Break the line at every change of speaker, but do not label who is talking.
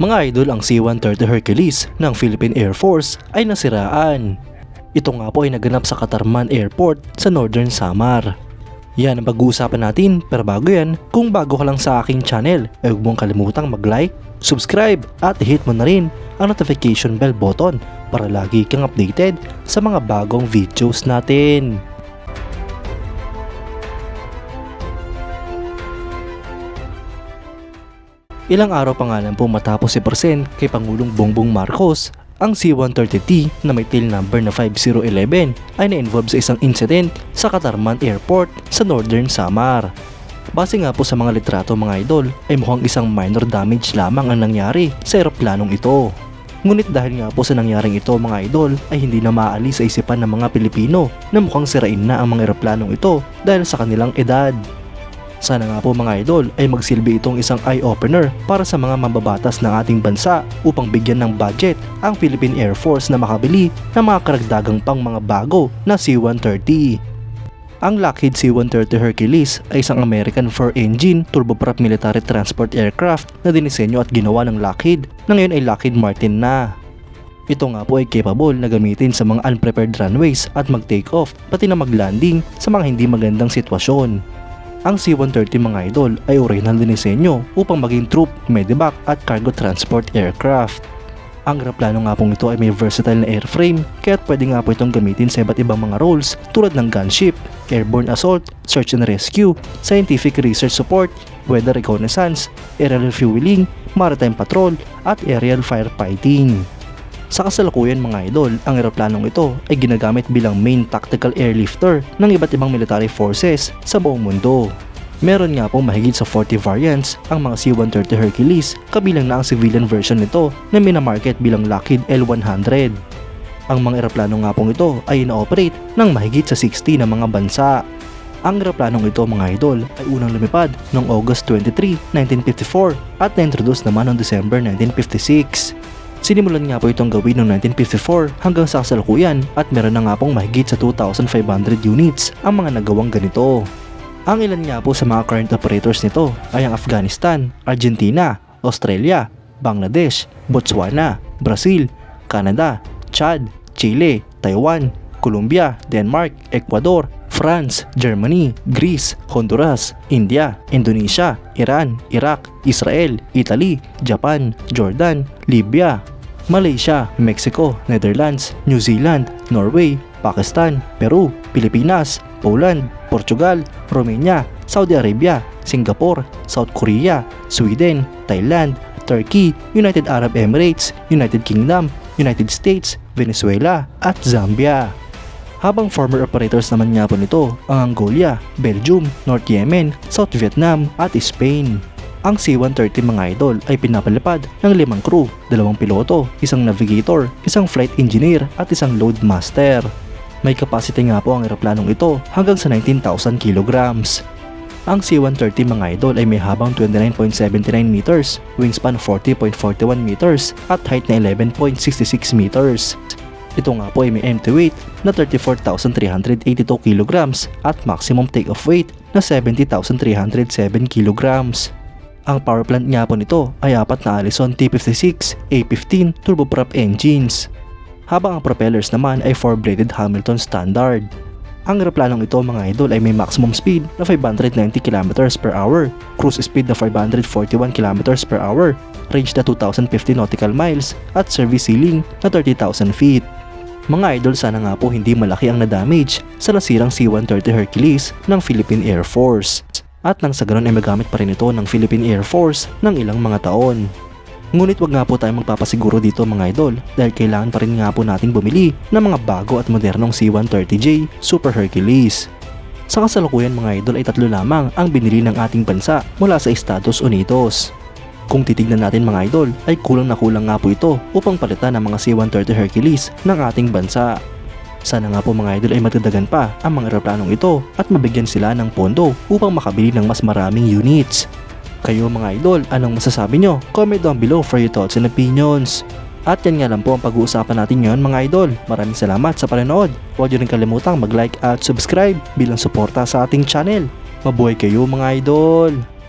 Mga idol, ang C-130 Hercules ng Philippine Air Force ay nasiraan. Ito nga po ay naganap sa Katarman Airport sa Northern Samar. Yan ang pag-uusapan natin pero bago yan, kung bago ka lang sa aking channel, ay huwag mong kalimutang mag-like, subscribe at hit mo na rin ang notification bell button para lagi kang updated sa mga bagong videos natin. Ilang araw pa nga lang po matapos si present kay Pangulong Bongbong Marcos, ang C-130T na may tail number na 5011 ay na-involve sa isang incident sa Katarman Airport sa Northern Samar. Base nga po sa mga litrato mga idol ay mukhang isang minor damage lamang ang nangyari sa eroplanong ito. Ngunit dahil nga po sa nangyaring ito mga idol ay hindi na maalis sa isipan ng mga Pilipino na mukhang sirain na ang mga eroplanong ito dahil sa kanilang edad. Sana nga po mga idol ay magsilbi itong isang eye-opener para sa mga mambabatas ng ating bansa upang bigyan ng budget ang Philippine Air Force na makabili ng mga karagdagang pang mga bago na C-130. Ang Lockheed C-130 Hercules ay isang American four-engine turboprop military transport aircraft na dinisenyo at ginawa ng Lockheed na ngayon ay Lockheed Martin na. Ito nga po ay capable na gamitin sa mga unprepared runways at mag-take off pati na mag-landing sa mga hindi magandang sitwasyon. Ang C-130 mga idol ay original din disenyo upang maging troop, medevac at cargo transport aircraft. Ang aeroplano nga pong ito ay may versatile na airframe kaya pwede nga po itong gamitin sa iba't ibang mga roles tulad ng gunship, airborne assault, search and rescue, scientific research support, weather reconnaissance, aerial refueling, maritime patrol at aerial firefighting. Sa kasalukuyan mga idol, ang eroplanong ito ay ginagamit bilang main tactical airlifter ng iba't ibang military forces sa buong mundo. Meron nga pong mahigit sa 40 variants ang mga C-130 Hercules kabilang na ang civilian version nito na minamarket bilang Lockheed L-100. Ang mga eroplano nga pong ito ay ina-operate ng mahigit sa 60 na mga bansa. Ang eroplanong ito mga idol ay unang lumipad noong August 23, 1954 at na-introduce naman noong December 1956. Sinimulan nga po itong gawin noong 1954 hanggang sa kasalukuyan at meron na nga pong mahigit sa 2,500 units ang mga nagawang ganito. Ang ilan nga po sa mga current operators nito ay ang Afghanistan, Argentina, Australia, Bangladesh, Botswana, Brazil, Canada, Chad, Chile, Taiwan, Colombia, Denmark, Ecuador, France, Germany, Greece, Honduras, India, Indonesia, Iran, Iraq, Israel, Italy, Japan, Jordan, Libya, Malaysia, Mexico, Netherlands, New Zealand, Norway, Pakistan, Peru, Pilipinas, Poland, Portugal, Romania, Saudi Arabia, Singapore, South Korea, Sweden, Thailand, Turkey, United Arab Emirates, United Kingdom, United States, Venezuela at Zambia. Habang former operators naman nga po nito ang Angolia, Belgium, North Yemen, South Vietnam at Spain. Ang C-130 mga idol ay pinapalipad ng limang crew, dalawang piloto, isang navigator, isang flight engineer at isang load master. May capacity nga po ang eroplanong ito hanggang sa 19,000 kilograms. Ang C-130 mga idol ay may habang 29.79 meters, wingspan 40.41 meters at height na 11.66 meters. Ito nga po ay may empty weight na 34,382 kilograms at maximum take-off weight na 70,307 kilograms. Ang power plant nga po nito ay apat na Allison T56 A15 turboprop engines habang ang propellers naman ay 4-bladed Hamilton standard. Ang aeroplanong ito mga idol ay may maximum speed na 590 km per hour, cruise speed na 541 km per hour, range na 2,050 nautical miles at service ceiling na 30,000 feet. Mga idol sana nga po hindi malaki ang na-damage sa nasirang C-130 Hercules ng Philippine Air Force. At nang sa ganun ay magamit pa rin ito ng Philippine Air Force ng ilang mga taon. Ngunit wag nga po tayong magpapasiguro dito mga idol dahil kailangan pa rin nga po nating bumili ng mga bago at modernong C-130J Super Hercules. Sa kasalukuyan mga idol ay tatlo lamang ang binili ng ating bansa mula sa Estados Unidos. Kung titignan natin mga idol ay kulang na kulang nga po ito upang palitan ang mga C-130 Hercules ng ating bansa. Sana nga po mga idol ay matadagan pa ang mga aeroplanong ito at mabigyan sila ng pondo upang makabili ng mas maraming units. Kayo mga idol, anong masasabi nyo? Comment down below for your thoughts and opinions. At yan nga lang po ang pag-uusapan natin ngayon mga idol. Maraming salamat sa panonood. Huwag nyo rin kalimutang mag-like at subscribe bilang suporta sa ating channel. Mabuhay kayo mga idol!